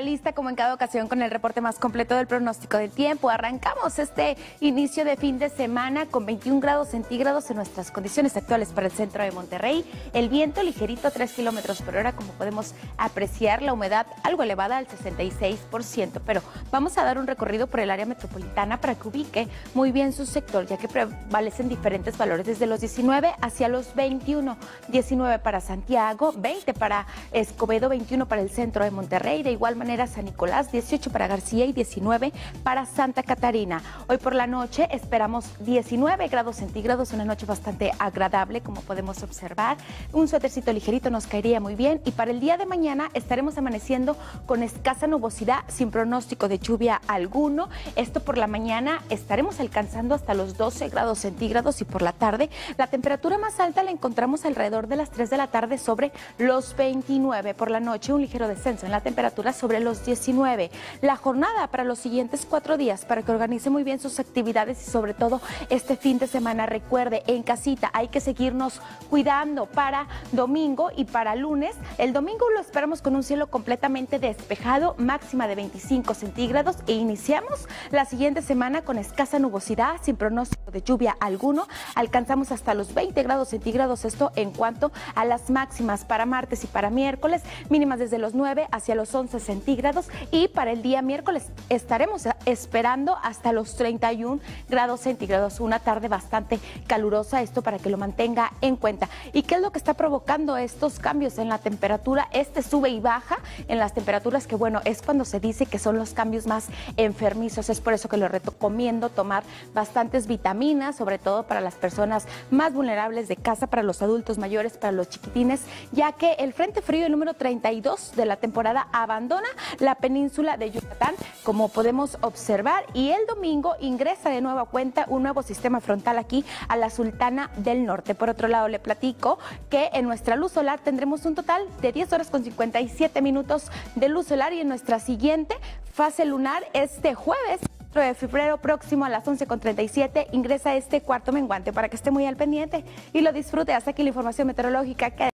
lista como en cada ocasión con el reporte más completo del pronóstico del tiempo. Arrancamos este inicio de fin de semana con 21 grados centígrados en nuestras condiciones actuales para el centro de Monterrey. El viento ligerito 3 kilómetros por hora, como podemos apreciar, la humedad algo elevada al 66%. Pero vamos a dar un recorrido por el área metropolitana para que ubique muy bien su sector, ya que prevalecen diferentes valores desde los 19 hacia los 21. 19 para Santiago, 20 para Escobedo, 21 para el centro de Monterrey. De igual manera, manera San Nicolás, 18 para García y 19 para Santa Catarina. Hoy por la noche esperamos 19 grados centígrados, una noche bastante agradable como podemos observar. Un suétercito ligerito nos caería muy bien y para el día de mañana estaremos amaneciendo con escasa nubosidad sin pronóstico de lluvia alguno. Esto por la mañana estaremos alcanzando hasta los 12 grados centígrados y por la tarde la temperatura más alta la encontramos alrededor de las 3 de la tarde sobre los 29. Por la noche un ligero descenso en la temperatura sobre los 19. La jornada para los siguientes cuatro días para que organice muy bien sus actividades y sobre todo este fin de semana. Recuerde, en casita hay que seguirnos cuidando para domingo y para lunes. El domingo lo esperamos con un cielo completamente despejado, máxima de 25 centígrados e iniciamos la siguiente semana con escasa nubosidad, sin pronóstico de lluvia alguno. Alcanzamos hasta los 20 grados centígrados, esto en cuanto a las máximas para martes y para miércoles, mínimas desde los 9 hacia los 11 centígrados y para el día miércoles estaremos esperando hasta los 31 grados centígrados, una tarde bastante calurosa, esto para que lo mantenga en cuenta. ¿Y qué es lo que está provocando estos cambios en la temperatura? Este sube y baja en las temperaturas, que bueno, es cuando se dice que son los cambios más enfermizos, es por eso que lo recomiendo tomar bastantes vitaminas, sobre todo para las personas más vulnerables de casa, para los adultos mayores, para los chiquitines, ya que el Frente Frío número 32 de la temporada abandona la península de Yucatán, como podemos observar, y el domingo ingresa de nueva cuenta un nuevo sistema frontal aquí a la Sultana del Norte. Por otro lado, le platico que en nuestra luz solar tendremos un total de 10 horas con 57 minutos de luz solar y en nuestra siguiente fase lunar este jueves de febrero próximo a las 11.37 ingresa este cuarto menguante para que esté muy al pendiente y lo disfrute. Hasta aquí la información meteorológica. Que